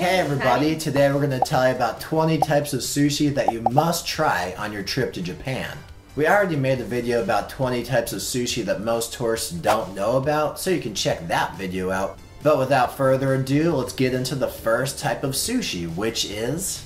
Hey everybody, today we're going to tell you about 20 types of sushi that you must try on your trip to Japan. We already made a video about 20 types of sushi that most tourists don't know about, so you can check that video out. But without further ado, let's get into the first type of sushi, which is...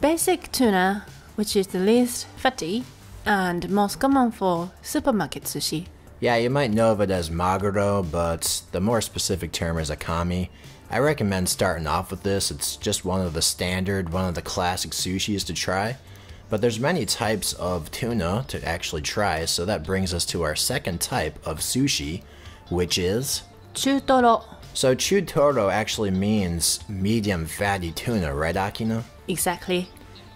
Basic tuna, which is the least fatty and most common for supermarket sushi. Yeah, you might know of it as maguro, but the more specific term is akami. I recommend starting off with this. It's just one of the standard, one of the classic sushis to try. But there's many types of tuna to actually try, so that brings us to our second type of sushi, which is Chutoro. so chutoro actually means medium fatty tuna, right Akina? Exactly.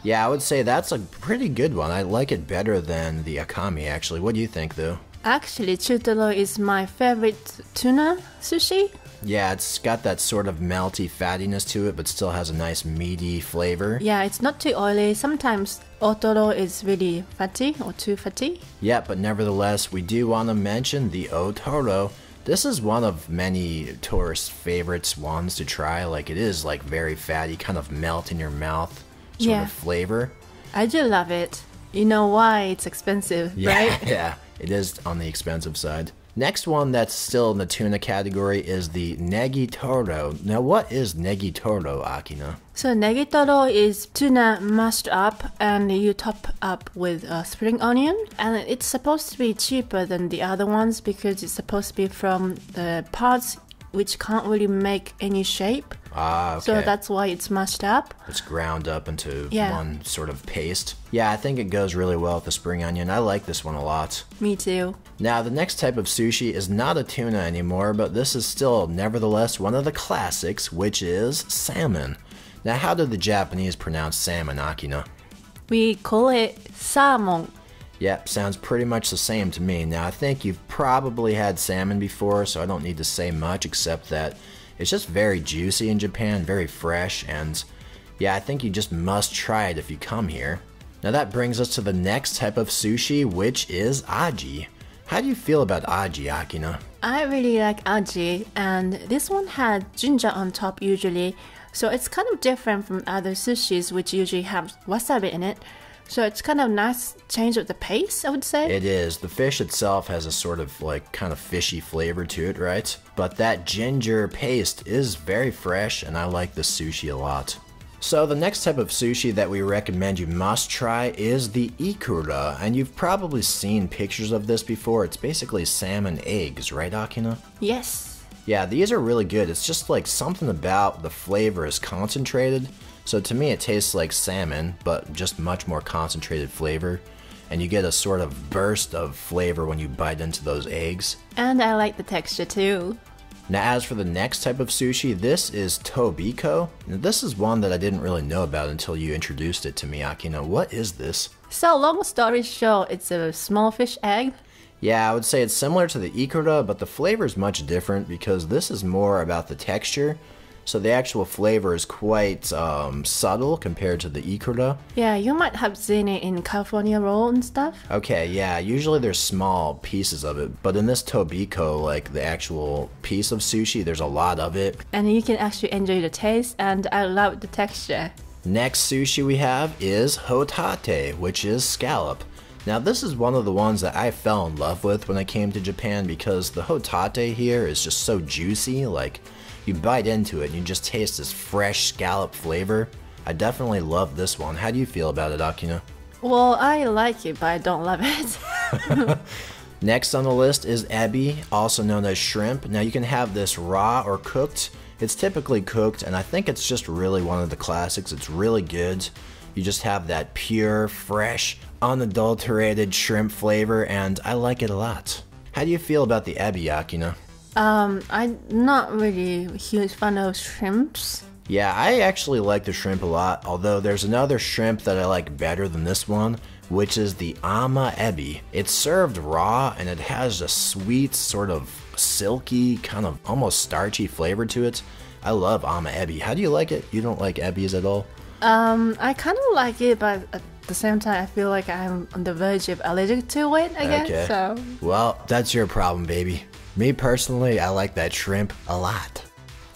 Yeah, I would say that's a pretty good one. I like it better than the akami actually. What do you think though? Actually, chutoro is my favorite tuna sushi. Yeah, it's got that sort of melty fattiness to it, but still has a nice meaty flavor. Yeah, it's not too oily. Sometimes otoro is really fatty or too fatty. Yeah, but nevertheless, we do want to mention the Otoro. This is one of many tourist favorites ones to try. Like it is like very fatty, kind of melt in your mouth sort Yeah. of flavor. I do love it. You know why it's expensive, Yeah, right? yeah, it is on the expensive side. Next one that's still in the tuna category is the Negitoro. Now, what is Negitoro, Akina? So negitoro is tuna mashed up and you top up with uh, spring onion. And it's supposed to be cheaper than the other ones because it's supposed to be from the parts which can't really make any shape. Ah, okay. So that's why it's mashed up. It's ground up into Yeah. one sort of paste. Yeah, I think it goes really well with the spring onion. I like this one a lot. Me too. Now, the next type of sushi is not a tuna anymore, but this is still nevertheless one of the classics, which is salmon. Now, how do the Japanese pronounce salmon, Akina? We call it salmon. Yep, sounds pretty much the same to me. Now, I think you've probably had salmon before, so I don't need to say much except that it's just very juicy in Japan, very fresh, and yeah, I think you just must try it if you come here. Now, that brings us to the next type of sushi, which is aji. How do you feel about aji, Akina? I really like aji, and this one had ginger on top usually, so it's kind of different from other sushis which usually have wasabi in it. So it's kind of a nice change of the pace, I would say. It is. The fish itself has a sort of like kind of fishy flavor to it, right? But that ginger paste is very fresh, and I like the sushi a lot. So the next type of sushi that we recommend you must try is the ikura, and you've probably seen pictures of this before. It's basically salmon eggs, right, Akina? yes. Yeah, these are really good. It's just like something about the flavor is concentrated. So to me, it tastes like salmon, but just much more concentrated flavor. And you get a sort of burst of flavor when you bite into those eggs. And I like the texture too. Now, as for the next type of sushi, this is Tobiko. Now, this is one that I didn't really know about until you introduced it to me, Akina. What is this? So, long story short, it's a small fish egg. Yeah, I would say it's similar to the ikura, but the flavor is much different because this is more about the texture. So the actual flavor is quite um, subtle compared to the ikura. Yeah, you might have seen it in California roll and stuff. Okay, yeah, usually there's small pieces of it, but in this Tobiko, like the actual piece of sushi, there's a lot of it. And you can actually enjoy the taste, and I love the texture. Next sushi we have is hotate, which is scallop. Now this is one of the ones that I fell in love with when I came to Japan because the hotate here is just so juicy, like you bite into it and you just taste this fresh scallop flavor. I definitely love this one. How do you feel about it, Akina? Well, I like it, but I don't love it. Next on the list is ebi, also known as shrimp. Now you can have this raw or cooked. It's typically cooked, and I think it's just really one of the classics. It's really good. You just have that pure, fresh, unadulterated shrimp flavor, and I like it a lot. How do you feel about the ebi, Akina? Um, I'm not really a huge fan of shrimps. Yeah, I actually like the shrimp a lot, although there's another shrimp that I like better than this one, which is the ama ebi. It's served raw and it has a sweet, sort of silky, kind of almost starchy flavor to it. I love ama ebi. How do you like it? You don't like ebis at all? Um, I kind of like it, but at the same time, I feel like I'm on the verge of allergic to it. I guess Okay. so. Well, that's your problem, baby. Me personally, I like that shrimp a lot.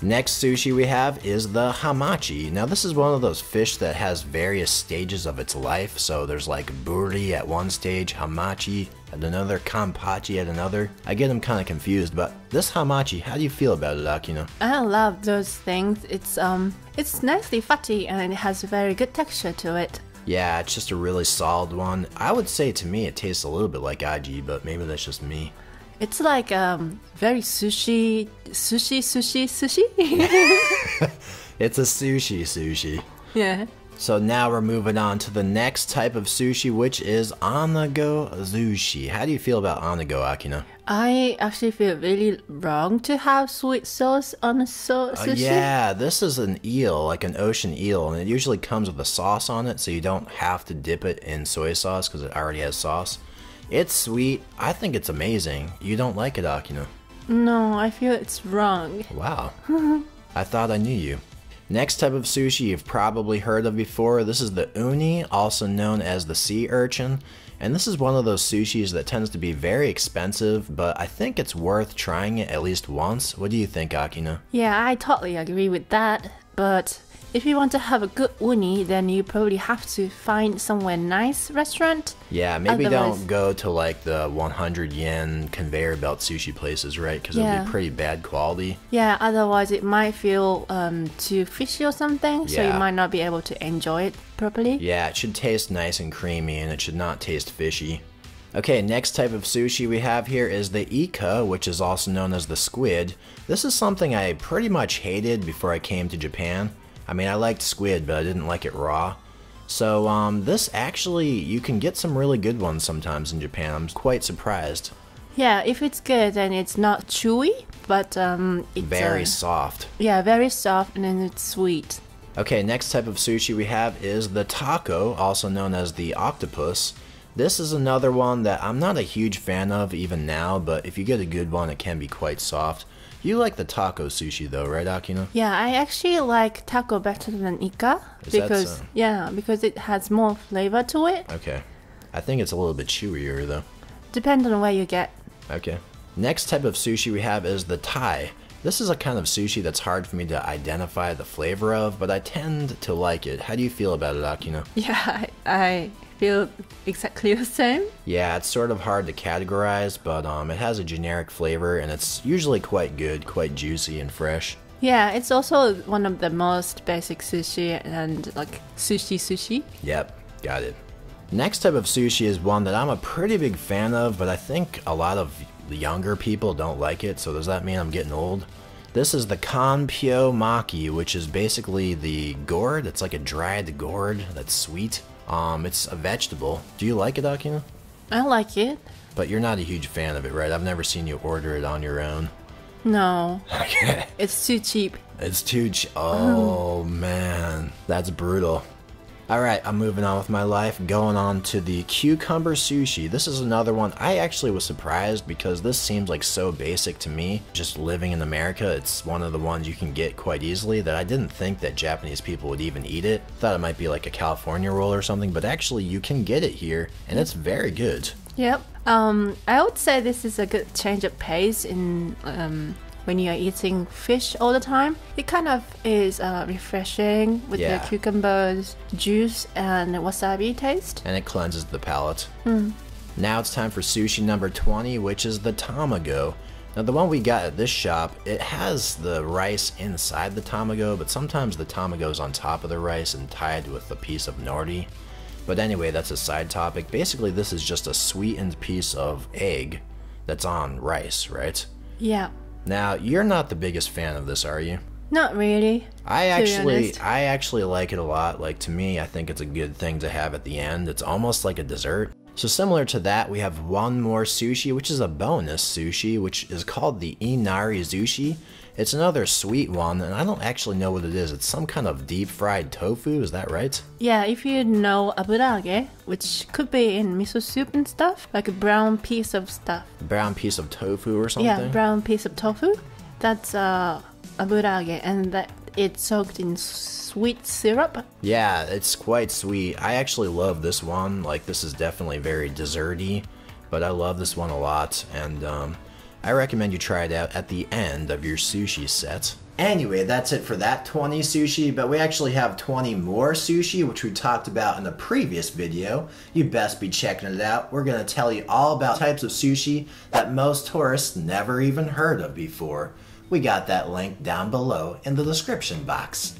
Next sushi we have is the hamachi. Now this is one of those fish that has various stages of its life. So there's like buri at one stage, hamachi at another, kanpachi at another. I get them kind of confused, but this hamachi, how do you feel about it, Akina? I love those things. It's um, it's nicely fatty and it has a very good texture to it. Yeah, it's just a really solid one. I would say to me it tastes a little bit like aji, but maybe that's just me. It's like um, very sushi, sushi, sushi, sushi. It's a sushi sushi. yeah. So now we're moving on to the next type of sushi, which is anago sushi. How do you feel about anago, Akina? I actually feel really wrong to have sweet sauce on a so- Uh, sushi. yeah, this is an eel, like an ocean eel, and it usually comes with a sauce on it, so you don't have to dip it in soy sauce because it already has sauce. It's sweet. I think it's amazing. You don't like it, Akina? No, I feel it's wrong. Wow. I thought I knew you. Next type of sushi you've probably heard of before. This is the uni, also known as the sea urchin. And this is one of those sushis that tends to be very expensive, but I think it's worth trying it at least once. What do you think, Akina? Yeah, I totally agree with that. But if you want to have a good uni, then you probably have to find somewhere nice restaurant. Yeah, maybe Otherwise- don't go to like the 100 yen conveyor belt sushi places, right? Because it'll be pretty bad quality. Yeah, otherwise it might feel um, too fishy or something, so you might not be able to enjoy it properly. Yeah, it should taste nice and creamy and it should not taste fishy. Okay, next type of sushi we have here is the ika, which is also known as the squid. This is something I pretty much hated before I came to Japan. I mean, I liked squid, but I didn't like it raw. So, um, this actually, you can get some really good ones sometimes in Japan. I'm quite surprised. Yeah, if it's good, then it's not chewy, but um, it's Very uh, soft. yeah, very soft and then it's sweet. Okay, next type of sushi we have is the tako, also known as the octopus. This is another one that I'm not a huge fan of even now, but if you get a good one, it can be quite soft. You like the tako sushi though, right, Akina? Yeah, I actually like tako better than ika Is because so? yeah, because it has more flavor to it. Okay. I think it's a little bit chewier though. Depends on where you get. Okay. Next type of sushi we have is the Tai. This is a kind of sushi that's hard for me to identify the flavor of, but I tend to like it. How do you feel about it, Akina? Yeah, I, I feel exactly the same. Yeah, it's sort of hard to categorize, but um, it has a generic flavor and it's usually quite good, quite juicy and fresh. Yeah, it's also one of the most basic sushi and like sushi sushi. Yep, got it. Next type of sushi is one that I'm a pretty big fan of, but I think a lot of the younger people don't like it, so does that mean I'm getting old? This is the Kanpyo Maki, which is basically the gourd. It's like a dried gourd that's sweet. Um, it's a vegetable. Do you like it, Akina? I like it. But you're not a huge fan of it, right? I've never seen you order it on your own. No, Okay. it's too cheap. It's too ch- Oh man, that's brutal. All right, I'm moving on with my life, going on to the cucumber sushi. This is another one. I actually was surprised because this seems like so basic to me. Just living in America, it's one of the ones you can get quite easily that I didn't think that Japanese people would even eat it. Thought it might be like a California roll or something, but actually you can get it here and it's very good. Yep. Um, I would say this is a good change of pace in um, when you are eating fish all the time. It kind of is uh, refreshing with Yeah. the cucumbers juice and wasabi taste. and it cleanses the palate. Now it's time for sushi number 20, which is the tamago. Now, the one we got at this shop, it has the rice inside the tamago, but sometimes the tamago is on top of the rice and tied with a piece of nori. But anyway, that's a side topic. Basically, this is just a sweetened piece of egg that's on rice, right? Yeah. Now, you're not the biggest fan of this, are you? Not really. I actually. I actually like it a lot. Like to me, I think it's a good thing to have at the end. It's almost like a dessert. So similar to that, we have one more sushi, which is a bonus sushi, which is called the Inari Sushi. It's another sweet one, and I don't actually know what it is. It's some kind of deep fried tofu, is that right? Yeah, if you know aburage, which could be in miso soup and stuff, like a brown piece of stuff. Brown piece of tofu or something? Yeah, brown piece of tofu. That's uh, aburage, and that it's soaked in sweet syrup. Yeah, it's quite sweet. I actually love this one. Like, this is definitely very desserty, but I love this one a lot, and um, I recommend you try it out at the end of your sushi set. Anyway, that's it for that 20 sushi, but we actually have 20 more sushi, which we talked about in the previous video. You best be checking it out. We're going to tell you all about types of sushi that most tourists never even heard of before. We got that link down below in the description box.